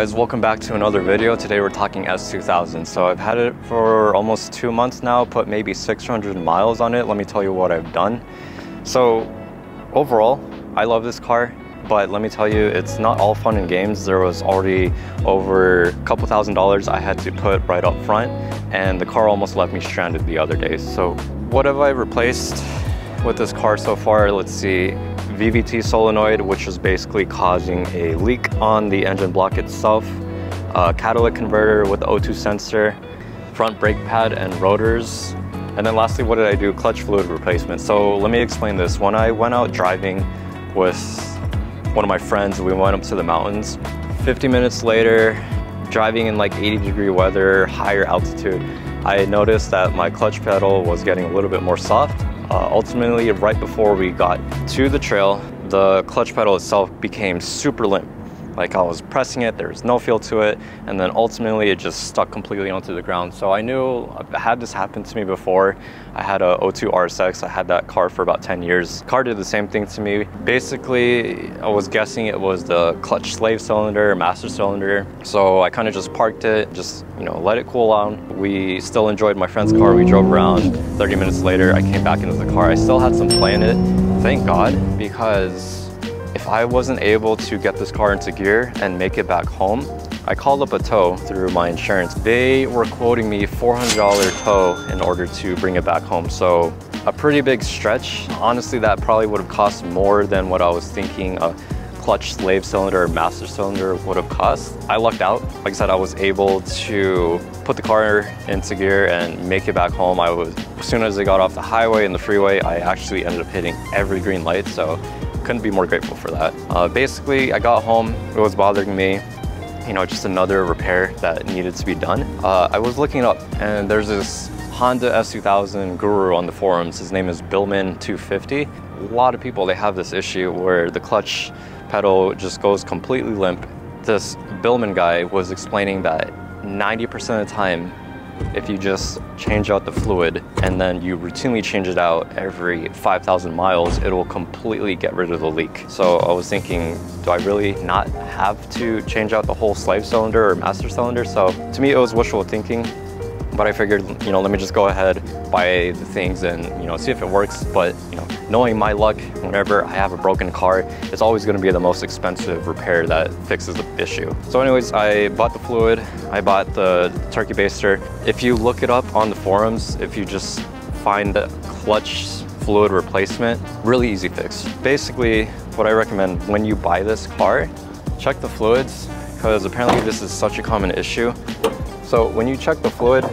Guys, welcome back to another video. Today we're talking S2000. So I've had it for almost two months now, put maybe 600 miles on it. Let me tell you what I've done. So overall, I love this car, but let me tell you, it's not all fun and games. There was already over a couple thousand dollars I had to put right up front, and the car almost left me stranded the other day. So what have I replaced with this car so far? Let's see. VVT solenoid, which is basically causing a leak on the engine block itself, a catalytic converter with O2 sensor, front brake pad and rotors, and then lastly, what did I do? Clutch fluid replacement. So let me explain this. When I went out driving with one of my friends, we went up to the mountains. 50 minutes later, driving in like 80 degree weather, higher altitude, I noticed that my clutch pedal was getting a little bit more soft uh, ultimately, right before we got to the trail, the clutch pedal itself became super limp. Like I was pressing it, there was no feel to it, and then ultimately it just stuck completely onto the ground. So I knew I had this happen to me before. I had a 02 RSX, I had that car for about 10 years. car did the same thing to me. Basically, I was guessing it was the clutch slave cylinder, master cylinder. So I kind of just parked it, just, you know, let it cool down. We still enjoyed my friend's car. We drove around. 30 minutes later, I came back into the car. I still had some play in it, thank God, because I wasn't able to get this car into gear and make it back home, I called up a tow through my insurance. They were quoting me $400 tow in order to bring it back home. So a pretty big stretch. Honestly, that probably would have cost more than what I was thinking a clutch slave cylinder or master cylinder would have cost. I lucked out. Like I said, I was able to put the car into gear and make it back home. I was, as soon as I got off the highway and the freeway, I actually ended up hitting every green light. So couldn't be more grateful for that. Uh, basically, I got home, it was bothering me, you know, just another repair that needed to be done. Uh, I was looking up and there's this Honda S2000 guru on the forums. His name is Billman250. A lot of people, they have this issue where the clutch pedal just goes completely limp. This Billman guy was explaining that 90% of the time, if you just change out the fluid and then you routinely change it out every 5,000 miles, it will completely get rid of the leak. So I was thinking, do I really not have to change out the whole slave cylinder or master cylinder? So to me, it was wishful thinking but I figured, you know, let me just go ahead, buy the things and, you know, see if it works. But, you know, knowing my luck, whenever I have a broken car, it's always gonna be the most expensive repair that fixes the issue. So anyways, I bought the fluid, I bought the turkey baster. If you look it up on the forums, if you just find clutch fluid replacement, really easy fix. Basically, what I recommend when you buy this car, check the fluids, because apparently this is such a common issue. So when you check the fluid,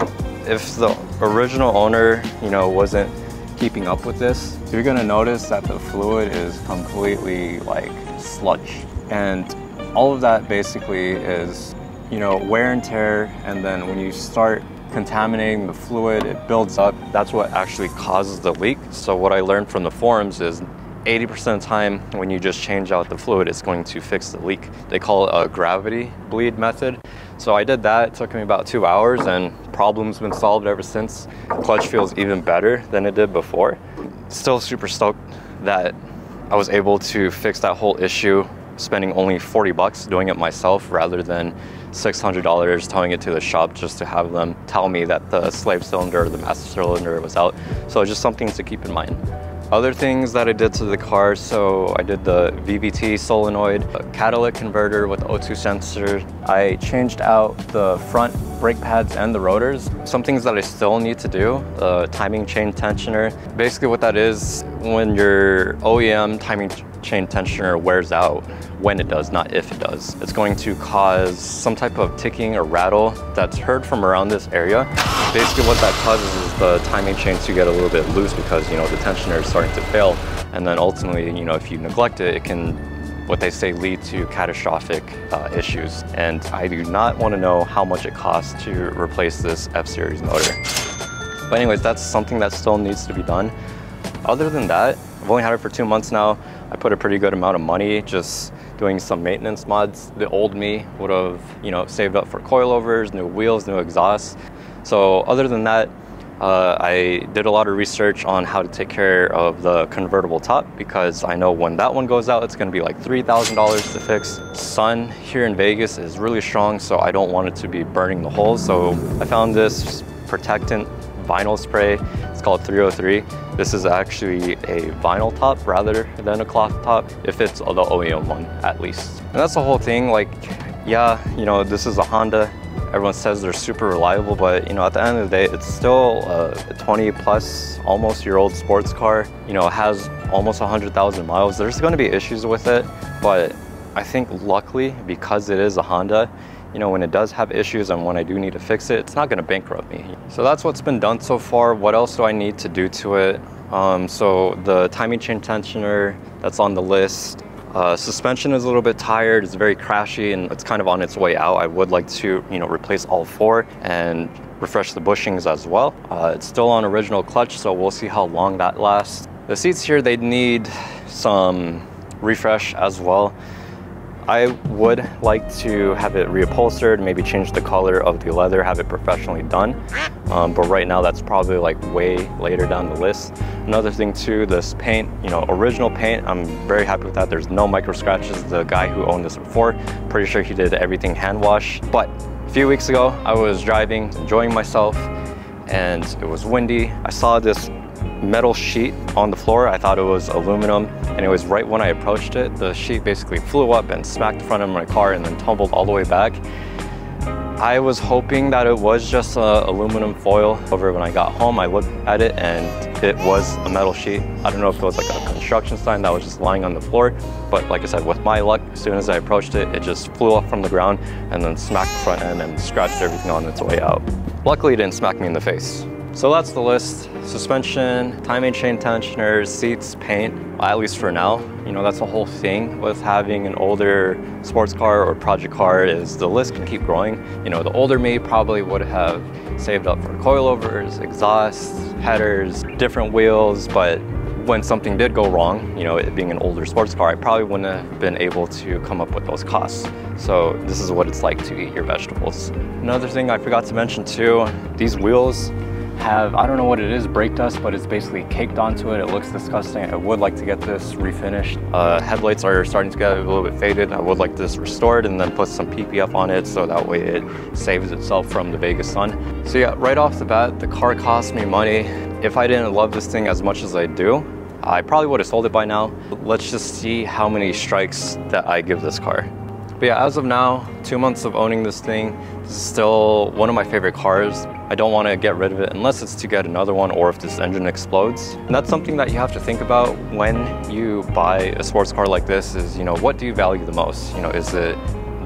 if the original owner, you know, wasn't keeping up with this, you're gonna notice that the fluid is completely like sludge. And all of that basically is, you know, wear and tear. And then when you start contaminating the fluid, it builds up. That's what actually causes the leak. So what I learned from the forums is 80% of the time when you just change out the fluid, it's going to fix the leak. They call it a gravity bleed method. So I did that, it took me about two hours and problem's been solved ever since. Clutch feels even better than it did before. Still super stoked that I was able to fix that whole issue spending only 40 bucks doing it myself rather than $600 towing it to the shop just to have them tell me that the slave cylinder or the master cylinder was out. So it's just something to keep in mind. Other things that I did to the car, so I did the VVT solenoid, catalytic converter with O2 sensor. I changed out the front brake pads and the rotors. Some things that I still need to do, the timing chain tensioner. Basically what that is, when your OEM timing chain tensioner wears out, when it does, not if it does. It's going to cause some type of ticking or rattle that's heard from around this area. Basically what that causes is the timing chain to get a little bit loose because, you know, the tensioner is starting to fail. And then ultimately, you know, if you neglect it, it can what they say lead to catastrophic uh, issues. And I do not want to know how much it costs to replace this F-Series motor. But anyways, that's something that still needs to be done. Other than that, I've only had it for two months now. I put a pretty good amount of money just doing some maintenance mods. The old me would have, you know, saved up for coilovers, new wheels, new exhaust. So other than that, uh, I did a lot of research on how to take care of the convertible top because I know when that one goes out, it's gonna be like $3,000 to fix. Sun here in Vegas is really strong, so I don't want it to be burning the holes. So I found this protectant vinyl spray. It's called 303. This is actually a vinyl top rather than a cloth top, if it's the OEM one at least. And that's the whole thing, like, yeah, you know, this is a Honda, everyone says they're super reliable, but you know, at the end of the day, it's still a 20 plus, almost year old sports car. You know, has almost 100,000 miles. There's gonna be issues with it, but I think luckily, because it is a Honda, you know, when it does have issues and when I do need to fix it, it's not gonna bankrupt me. So that's what's been done so far. What else do I need to do to it? Um, so the timing chain tensioner that's on the list, uh, suspension is a little bit tired, it's very crashy and it's kind of on its way out. I would like to, you know, replace all four and refresh the bushings as well. Uh, it's still on original clutch, so we'll see how long that lasts. The seats here, they need some refresh as well. I would like to have it reupholstered, maybe change the color of the leather, have it professionally done. Um, but right now that's probably like way later down the list. Another thing too, this paint, you know, original paint, I'm very happy with that. There's no micro scratches. The guy who owned this before, pretty sure he did everything hand wash. But a few weeks ago, I was driving, enjoying myself, and it was windy. I saw this metal sheet on the floor. I thought it was aluminum and it was right when I approached it, the sheet basically flew up and smacked the front of my car and then tumbled all the way back. I was hoping that it was just aluminum foil. Over when I got home, I looked at it and it was a metal sheet. I don't know if it was like a construction sign that was just lying on the floor, but like I said, with my luck, as soon as I approached it, it just flew up from the ground and then smacked the front end and scratched everything on its way out. Luckily, it didn't smack me in the face. So that's the list. Suspension, timing chain tensioners, seats, paint, at least for now. You know, that's the whole thing with having an older sports car or project car is the list can keep growing. You know, the older me probably would have saved up for coilovers, exhausts, headers, different wheels, but when something did go wrong, you know, it being an older sports car, I probably wouldn't have been able to come up with those costs. So this is what it's like to eat your vegetables. Another thing I forgot to mention too, these wheels, have, I don't know what it is, brake dust, but it's basically caked onto it. It looks disgusting. I would like to get this refinished. Uh, headlights are starting to get a little bit faded. I would like this restored and then put some PPF on it so that way it saves itself from the Vegas sun. So yeah, right off the bat, the car cost me money. If I didn't love this thing as much as I do, I probably would have sold it by now. Let's just see how many strikes that I give this car. But yeah, as of now, two months of owning this thing, this is still one of my favorite cars. I don't want to get rid of it unless it's to get another one or if this engine explodes. And that's something that you have to think about when you buy a sports car like this is, you know, what do you value the most? You know, is it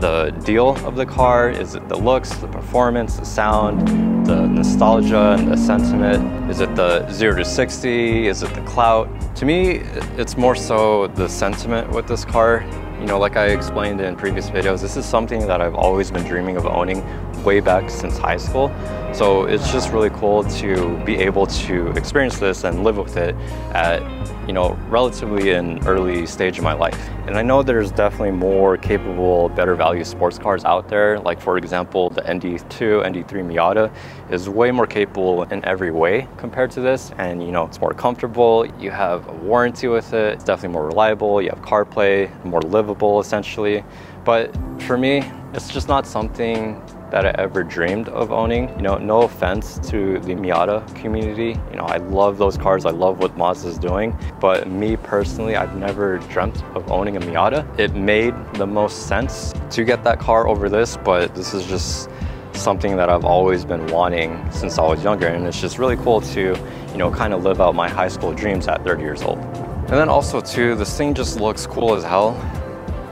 the deal of the car? Is it the looks, the performance, the sound, the nostalgia and the sentiment? Is it the 0 to 60? Is it the clout? To me, it's more so the sentiment with this car. You know, like I explained in previous videos, this is something that I've always been dreaming of owning way back since high school. So it's just really cool to be able to experience this and live with it at, you know, relatively an early stage of my life. And I know there's definitely more capable, better value sports cars out there. Like for example, the ND2, ND3 Miata is way more capable in every way compared to this. And you know, it's more comfortable. You have a warranty with it. It's definitely more reliable. You have CarPlay, more livable livable essentially. But for me, it's just not something that I ever dreamed of owning. You know, no offense to the Miata community. You know, I love those cars. I love what Mazda is doing. But me personally, I've never dreamt of owning a Miata. It made the most sense to get that car over this, but this is just something that I've always been wanting since I was younger. And it's just really cool to, you know, kind of live out my high school dreams at 30 years old. And then also too, this thing just looks cool as hell.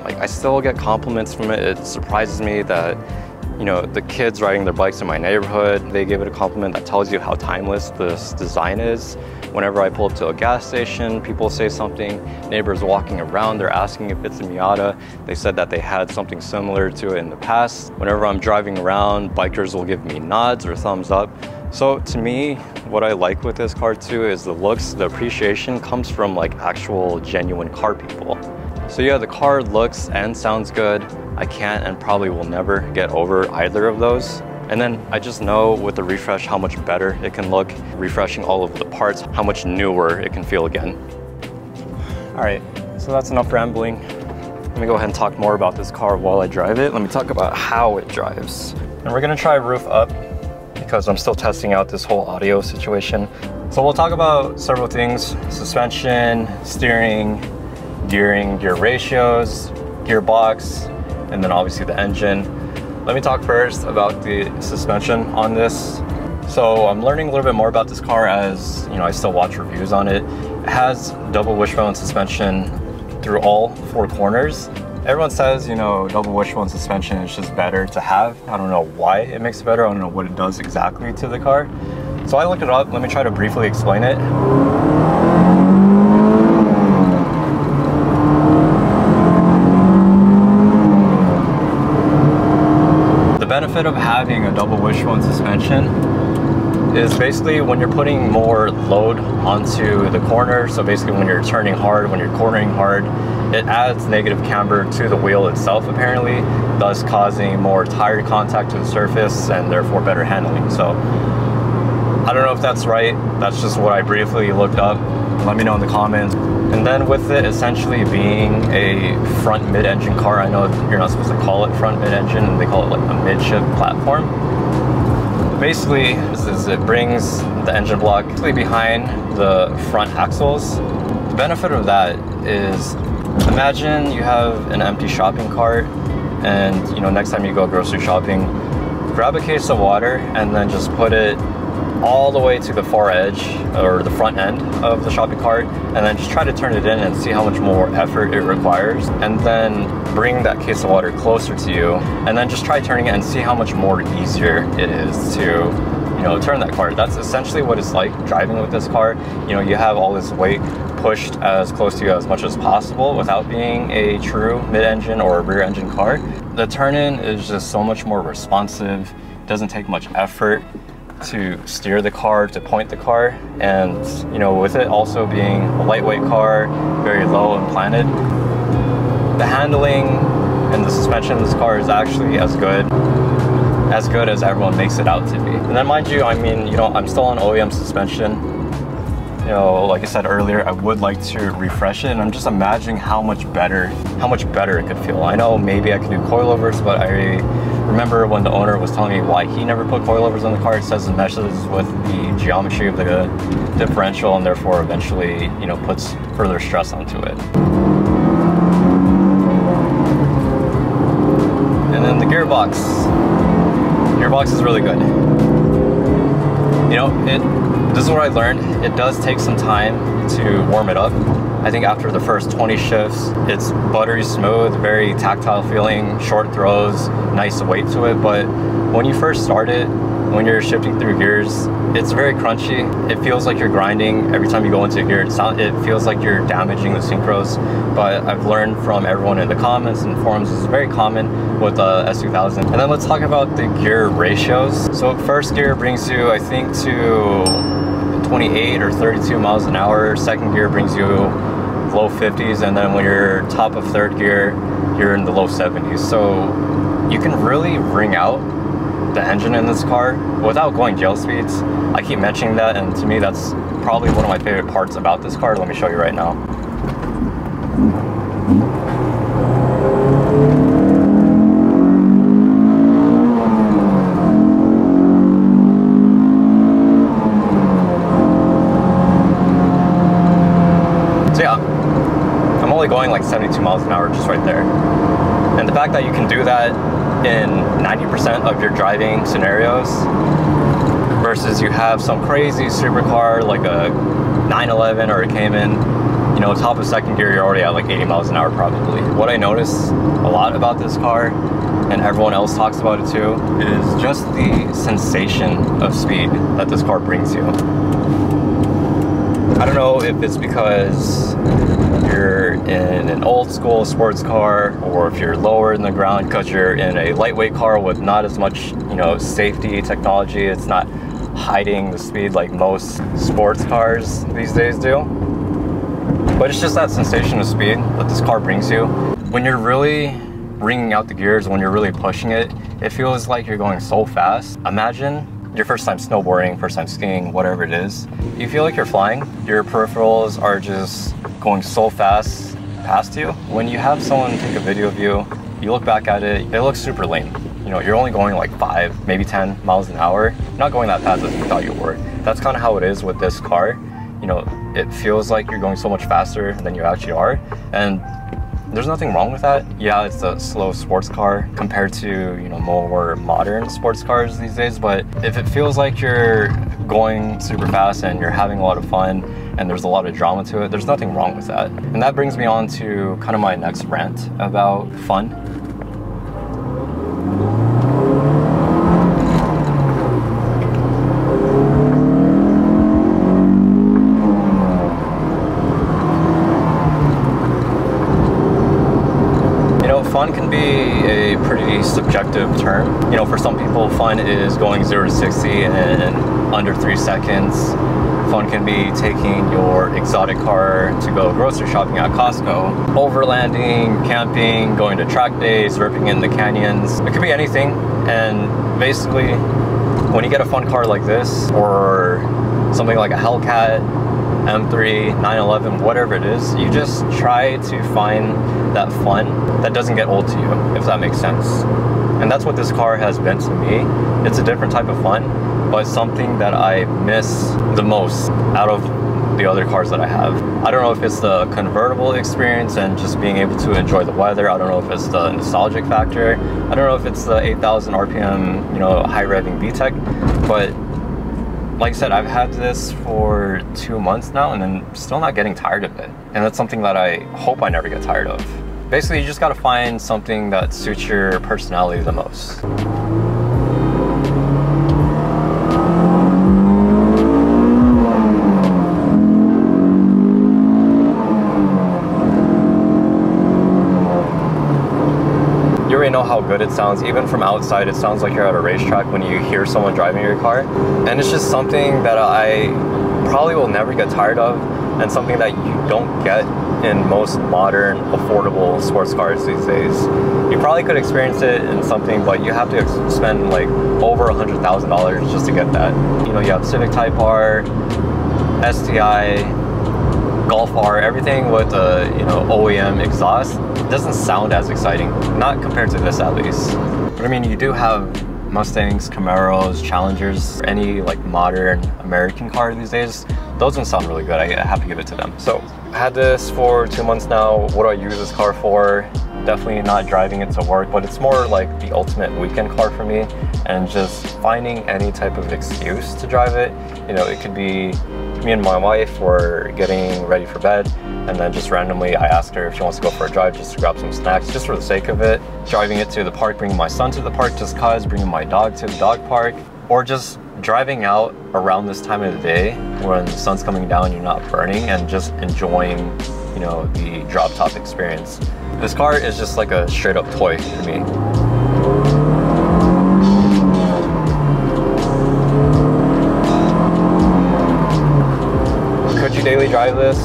Like I still get compliments from it. It surprises me that you know, the kids riding their bikes in my neighborhood, they give it a compliment that tells you how timeless this design is. Whenever I pull up to a gas station, people say something. Neighbors walking around, they're asking if it's a Miata. They said that they had something similar to it in the past. Whenever I'm driving around, bikers will give me nods or thumbs up. So to me, what I like with this car too is the looks, the appreciation comes from like actual genuine car people. So yeah, the car looks and sounds good. I can't and probably will never get over either of those. And then I just know with the refresh how much better it can look, refreshing all of the parts, how much newer it can feel again. All right, so that's enough rambling. Let me go ahead and talk more about this car while I drive it. Let me talk about how it drives. And we're gonna try roof up because I'm still testing out this whole audio situation. So we'll talk about several things, suspension, steering, gearing, gear ratios, gearbox, and then obviously the engine. Let me talk first about the suspension on this. So I'm learning a little bit more about this car as you know I still watch reviews on it. It has double wishbone suspension through all four corners. Everyone says, you know, double wishbone suspension is just better to have. I don't know why it makes it better. I don't know what it does exactly to the car. So I looked it up. Let me try to briefly explain it. Benefit of having a double wishbone suspension is basically when you're putting more load onto the corner, so basically when you're turning hard, when you're cornering hard, it adds negative camber to the wheel itself apparently, thus causing more tire contact to the surface and therefore better handling. So I don't know if that's right, that's just what I briefly looked up. Let me know in the comments. And then with it essentially being a front mid-engine car, I know you're not supposed to call it front mid-engine, they call it like a midship platform. Basically, this is it brings the engine block behind the front axles. The benefit of that is imagine you have an empty shopping cart and you know next time you go grocery shopping, grab a case of water and then just put it all the way to the far edge or the front end of the shopping cart and then just try to turn it in and see how much more effort it requires and then bring that case of water closer to you and then just try turning it and see how much more easier it is to you know turn that cart. That's essentially what it's like driving with this car you know you have all this weight pushed as close to you as much as possible without being a true mid-engine or rear engine car the turn-in is just so much more responsive doesn't take much effort to steer the car, to point the car, and you know, with it also being a lightweight car, very low and planted, the handling and the suspension of this car is actually as good as good as everyone makes it out to be. And then mind you, I mean, you know, I'm still on OEM suspension. You know, like I said earlier, I would like to refresh it and I'm just imagining how much better, how much better it could feel. I know maybe I could do coilovers, but I remember when the owner was telling me why he never put coilovers on the car. It says it meshes with the geometry of the differential and therefore eventually, you know, puts further stress onto it. And then the gearbox. Gearbox is really good. You know, it. This is what I learned. It does take some time to warm it up I think after the first 20 shifts, it's buttery smooth, very tactile feeling, short throws, nice weight to it. But when you first start it, when you're shifting through gears, it's very crunchy. It feels like you're grinding every time you go into a gear. It, sound, it feels like you're damaging the synchros. But I've learned from everyone in the comments and forums, it's very common with the uh, S2000. And then let's talk about the gear ratios. So first gear brings you, I think, to 28 or 32 miles an hour. Second gear brings you low 50s and then when you're top of third gear you're in the low 70s so you can really ring out the engine in this car without going gel speeds. I keep mentioning that and to me that's probably one of my favorite parts about this car. Let me show you right now. So yeah, I'm only going like 72 miles an hour just right there. And the fact that you can do that in 90% of your driving scenarios versus you have some crazy supercar like a 911 or a Cayman, you know, top of second gear, you're already at like 80 miles an hour probably. What I notice a lot about this car, and everyone else talks about it too, is just the sensation of speed that this car brings you. Don't know if it's because you're in an old school sports car or if you're lower in the ground because you're in a lightweight car with not as much you know safety technology. It's not hiding the speed like most sports cars these days do. But it's just that sensation of speed that this car brings you. When you're really wringing out the gears when you're really pushing it it feels like you're going so fast. Imagine your first time snowboarding, first time skiing, whatever it is. You feel like you're flying. Your peripherals are just going so fast past you. When you have someone take a video of you, you look back at it, it looks super lame. You know, you're only going like five, maybe 10 miles an hour, not going that fast as you thought you were. That's kind of how it is with this car. You know, it feels like you're going so much faster than you actually are. And there's nothing wrong with that. Yeah, it's a slow sports car compared to, you know, more modern sports cars these days, but if it feels like you're going super fast and you're having a lot of fun and there's a lot of drama to it, there's nothing wrong with that. And that brings me on to kind of my next rant about fun can be a pretty subjective term. You know, for some people, fun is going 0 to 60 in under 3 seconds. Fun can be taking your exotic car to go grocery shopping at Costco, overlanding, camping, going to track days, ripping in the canyons. It could be anything. And basically, when you get a fun car like this, or something like a Hellcat, M3, 911, whatever it is, you just try to find that fun that doesn't get old to you, if that makes sense. And that's what this car has been to me. It's a different type of fun, but something that I miss the most out of the other cars that I have. I don't know if it's the convertible experience and just being able to enjoy the weather. I don't know if it's the nostalgic factor. I don't know if it's the 8,000 RPM, you know, high revving VTEC, but like I said, I've had this for two months now and I'm still not getting tired of it. And that's something that I hope I never get tired of. Basically, you just gotta find something that suits your personality the most. You already know how good it sounds. Even from outside, it sounds like you're at a racetrack when you hear someone driving your car. And it's just something that I probably will never get tired of and something that you don't get in most modern, affordable sports cars these days. You probably could experience it in something, but you have to spend like over a $100,000 just to get that. You know, you have Civic Type R, STI, Golf R, everything with a you know OEM exhaust doesn't sound as exciting, not compared to this at least. But I mean, you do have Mustangs, Camaros, Challengers, any like modern American car these days. Those ones sound really good. I have to give it to them. So had this for two months now. What do I use this car for? Definitely not driving it to work, but it's more like the ultimate weekend car for me and just finding any type of excuse to drive it. You know, it could be me and my wife were getting ready for bed and then just randomly I asked her if she wants to go for a drive just to grab some snacks just for the sake of it. Driving it to the park, bringing my son to the park just cause, bringing my dog to the dog park, or just driving out around this time of the day when the sun's coming down, you're not burning and just enjoying, you know, the drop top experience. This car is just like a straight up toy for me. Could you daily drive this?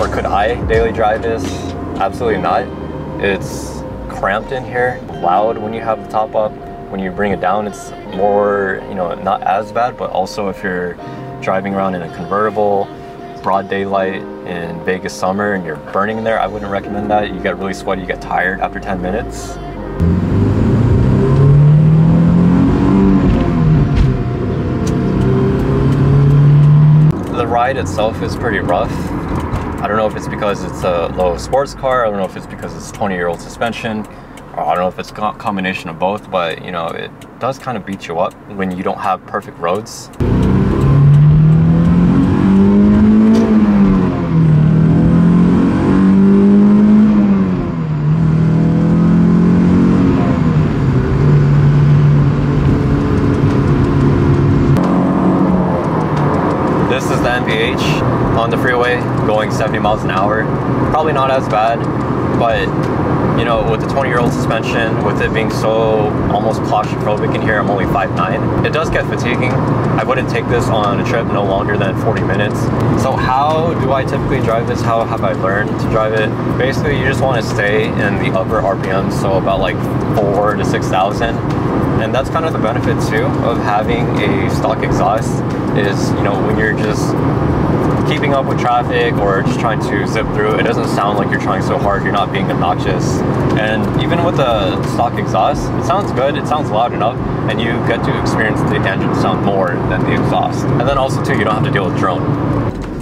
Or could I daily drive this? Absolutely not. It's cramped in here, loud when you have the top up. When you bring it down, it's more, you know, not as bad, but also if you're driving around in a convertible, broad daylight in Vegas summer and you're burning in there, I wouldn't recommend that. You get really sweaty, you get tired after 10 minutes. The ride itself is pretty rough. I don't know if it's because it's a low sports car. I don't know if it's because it's 20 year old suspension. I don't know if it's a combination of both, but you know, it does kind of beat you up when you don't have perfect roads. This is the NVH on the freeway going 70 miles an hour. Probably not as bad, but you know, with the 20 year old suspension, with it being so almost claustrophobic in here, I'm only 5'9. It does get fatiguing. I wouldn't take this on a trip no longer than 40 minutes. So how do I typically drive this? How have I learned to drive it? Basically, you just want to stay in the upper RPM, so about like four to 6,000 And that's kind of the benefit too of having a stock exhaust is, you know, when you're just keeping up with traffic or just trying to zip through, it doesn't sound like you're trying so hard, you're not being obnoxious. And even with the stock exhaust, it sounds good, it sounds loud enough, and you get to experience the engine sound more than the exhaust. And then also too, you don't have to deal with drone.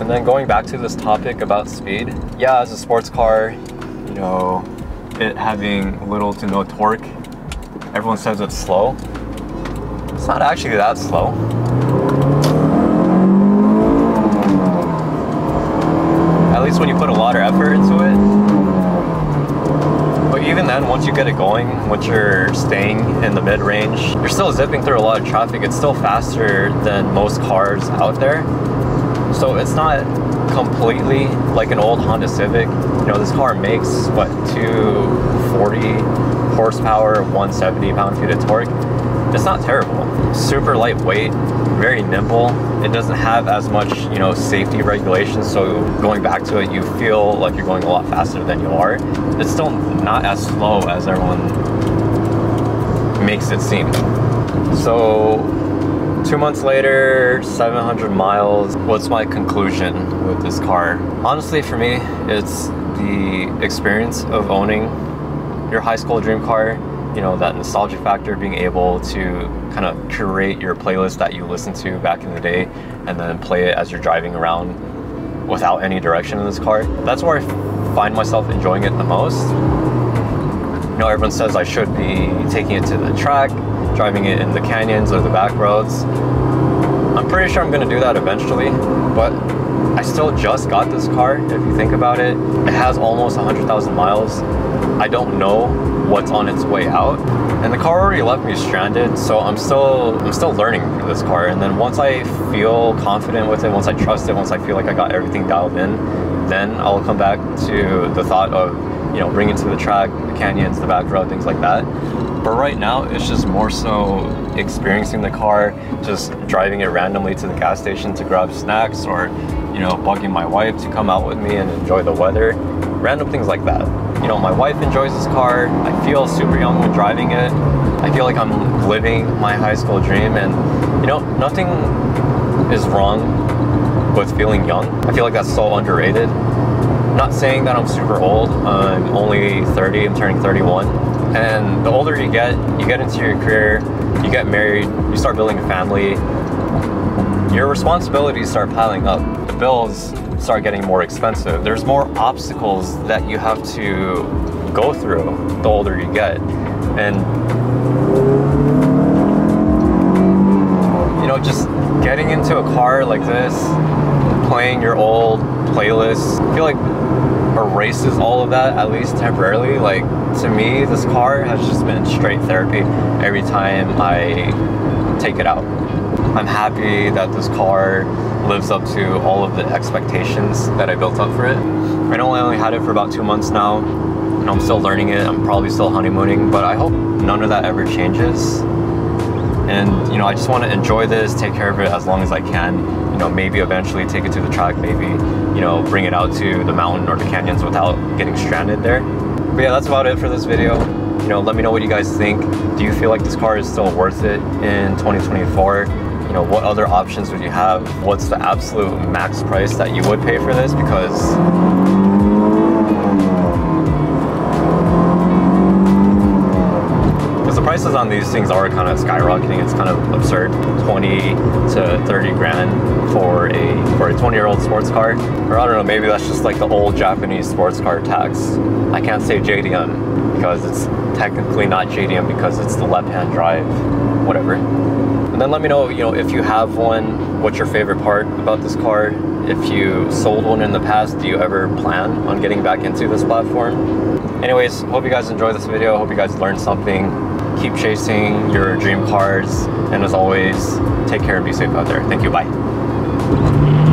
And then going back to this topic about speed, yeah, as a sports car, you know, it having little to no torque, everyone says it's slow. It's not actually that slow. At least when you put a lot of effort into it. But even then, once you get it going, once you're staying in the mid-range, you're still zipping through a lot of traffic. It's still faster than most cars out there. So it's not completely like an old Honda Civic. You know, this car makes what 240 horsepower, 170 pound-feet of torque. It's not terrible. Super lightweight, very nimble. It doesn't have as much, you know, safety regulations. So going back to it, you feel like you're going a lot faster than you are. It's still not as slow as everyone makes it seem. So Two months later, 700 miles. What's my conclusion with this car? Honestly, for me, it's the experience of owning your high school dream car. You know, that nostalgia factor, being able to kind of curate your playlist that you listened to back in the day and then play it as you're driving around without any direction in this car. That's where I find myself enjoying it the most. You know, everyone says I should be taking it to the track, driving it in the canyons or the back roads. I'm pretty sure I'm gonna do that eventually, but I still just got this car, if you think about it. It has almost 100,000 miles. I don't know what's on its way out. And the car already left me stranded, so I'm still I'm still learning for this car. And then once I feel confident with it, once I trust it, once I feel like I got everything dialed in, then I'll come back to the thought of, you know, bringing to the track, the canyons, the back road, things like that. But right now, it's just more so experiencing the car, just driving it randomly to the gas station to grab snacks or, you know, bugging my wife to come out with me and enjoy the weather. Random things like that. You know, my wife enjoys this car. I feel super young when driving it. I feel like I'm living my high school dream and, you know, nothing is wrong with feeling young. I feel like that's so underrated. Not saying that I'm super old. I'm only 30, I'm turning 31 and the older you get, you get into your career, you get married, you start building a family, your responsibilities start piling up. The bills start getting more expensive. There's more obstacles that you have to go through the older you get. And you know, just getting into a car like this, playing your old playlists, I feel like erases all of that, at least temporarily. Like, to me, this car has just been straight therapy every time I take it out. I'm happy that this car lives up to all of the expectations that I built up for it. I know I only had it for about two months now, and I'm still learning it. I'm probably still honeymooning, but I hope none of that ever changes. And, you know, I just want to enjoy this, take care of it as long as I can. You know, maybe eventually take it to the track, maybe, you know, bring it out to the mountain or the canyons without getting stranded there. But yeah, that's about it for this video. You know, let me know what you guys think. Do you feel like this car is still worth it in 2024? You know, what other options would you have? What's the absolute max price that you would pay for this? Because because the prices on these things are kind of skyrocketing. It's kind of absurd. 20 to 30 grand for a for a 20 year old sports car. Or I don't know, maybe that's just like the old Japanese sports car tax. I can't say JDM because it's technically not JDM because it's the left hand drive, whatever. Then let me know, you know, if you have one, what's your favorite part about this car? If you sold one in the past, do you ever plan on getting back into this platform? Anyways, hope you guys enjoyed this video. Hope you guys learned something keep chasing your dream cars. And as always, take care and be safe out there. Thank you. Bye.